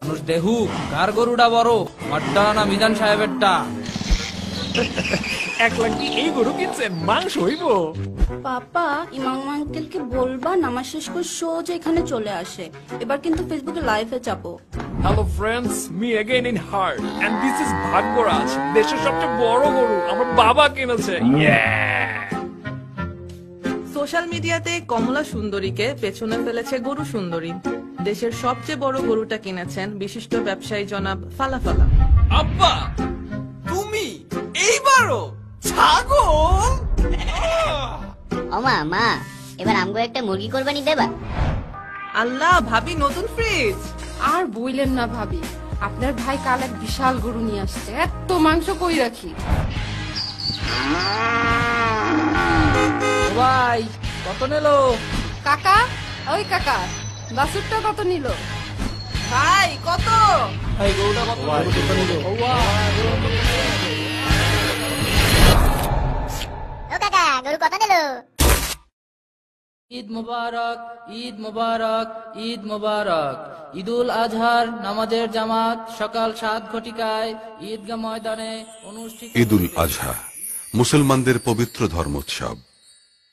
মানুষ দেহু কার গরুটা বড়? মাঠটা না মিজান সাহেবেরটা? এক লাখ দিয়ে এই গরু কিনছেন মাংস হইব। পাপা ইমাম আঙ্কেলকে বলবা নামাজ শেষ করে সোজা এখানে চলে আসে। এবার কিন্তু ফেসবুকে লাইভে hello friends me in heart and this is Bhagyaraj দেশের সবচেয়ে বড় গরু আমার বাবা কিনেছে। সোশ্যাল মিডিয়াতে কমলা সুন্দরীকে পেছনে ফেলেছে গরু সুন্দরী। দেশের সবচেয়ে বড় গরুটা কিনেছেন বিশিষ্ট ব্যবসায়ী জনাব ফালাফালা আব্বা তুমি এইবারও ছাগল? ওমা মা এবার আমগো একটা মুরগি কোরবানি দেবা। আল্লাহ ভাবি নতুন ফ্রিজ আর বইলেন না ভাবি আপনার ভাই কাল এক বিশাল গরু নিয়ে আসছে এত মাংস কই রাখি? ভাই কত নিলো? কাকা ওই কাকা বাসুরটা কত নিল? ভাই কত? গরুটা কত ও ও কাকা গরু কত নিল? ঈদ মুবারক ঈদ মুবারক ঈদ মুবারক। ঈদুল আজহার নামাজের জামাত সকাল সাত ঘটিকায় ঈদগাহ ময়দানে অনুষ্ঠিত ঈদুল আজহা মুসলমানদের পবিত্র ধর্মোৎসব।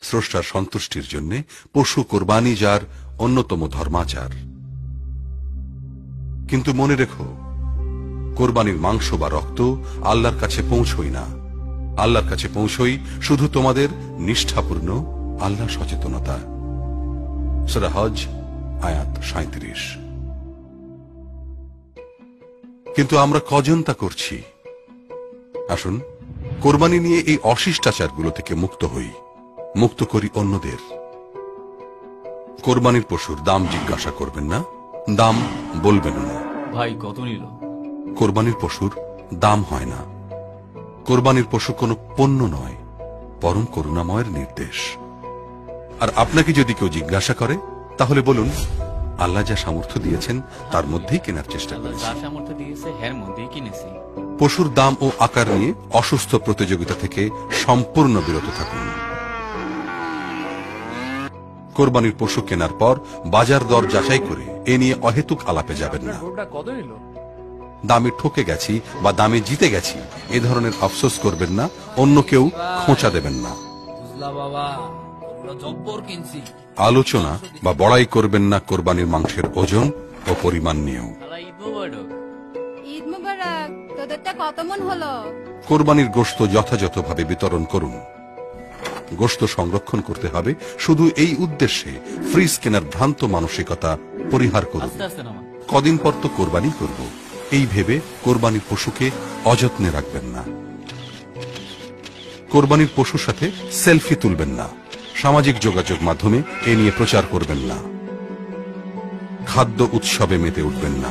স্রষ্টার সন্তুষ্টির জন্য পশু কোরবানি যার অন্যতম ধর্মাচার। কিন্তু মনে রেখো, কোরবানির মাংস বা রক্ত আল্লাহর কাছে পৌঁছই না। আল্লাহর কাছে পৌঁছই শুধু তোমাদের নিষ্ঠাপূর্ণ আল্লাহ সচেতনতা। সুরা হজ, আয়াত সাঁত্রিশ কিন্তু আমরা কজন তা করছি? আসুন, কোরবানি নিয়ে এই অশিষ্টাচারগুলো থেকে মুক্ত হই। মুক্ত করি অন্যদের। কোরবানির পশুর দাম জিজ্ঞাসা করবেন না দাম বলবেন না। ভাই কত নিল? কোরবানির পশুর দাম হয় না। কোরবানির পশু কোনো পণ্য নয় পরম করুণাময়ের নির্দেশ। আর আপনাকে যদি কেউ জিজ্ঞাসা করে তাহলে বলুন আল্লাহ যা সামর্থ্য দিয়েছেন তার মধ্যেই কেনার চেষ্টা করেছি। কিনেছি। পশুর দাম ও আকার নিয়ে অসুস্থ প্রতিযোগিতা থেকে সম্পূর্ণ বিরত থাকুন। কোরবানির পশু কেনার পর বাজার দর যাচাই করে এ নিয়ে অহেতুক আলাপে যাবেন না। দামে ঠকে গেছি বা দামে জিতে গেছি এ ধরনের আফসোস করবেন না অন্য কেউ খোঁচা দেবেন না। বুঝলা বাবা গরুটা জব্বর কিনছি। আলোচনা বা বড়াই করবেন না কোরবানির মাংসের ওজন ও পরিমাণ নিয়েও। মন কোরবানির গোশত যথাযথভাবে বিতরণ করুন। গোশত সংরক্ষণ করতে হবে। শুধু এই উদ্দেশ্যে ফ্রিজ কেনার ভ্রান্ত মানসিকতা পরিহার করুন। কদিন পর তো কোরবানি করব। এই ভেবে কোরবানির পশুকে অযত্নে রাখবেন না। কোরবানির পশুর সাথে সেলফি তুলবেন না। সামাজিক যোগাযোগ মাধ্যমে এ নিয়ে প্রচার করবেন না। খাদ্য উৎসবে মেতে উঠবেন না।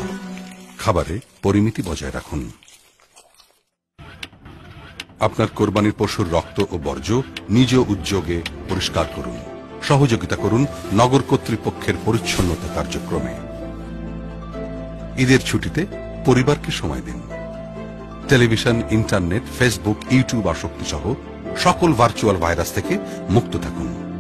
খাবারে পরিমিতি বজায় রাখুন। আপনার কোরবানির পশুর রক্ত ও বর্জ্য নিজ উদ্যোগে পরিষ্কার করুন। সহযোগিতা করুন নগর কর্তৃপক্ষের পরিচ্ছন্নতা কার্যক্রমে। ঈদের ছুটিতে পরিবারকে সময় দিন। টেলিভিশন, ইন্টারনেট, ফেসবুক, ইউটিউব আসক্তি সহ সকল ভার্চুয়াল ভাইরাস থেকে মুক্ত থাকুন।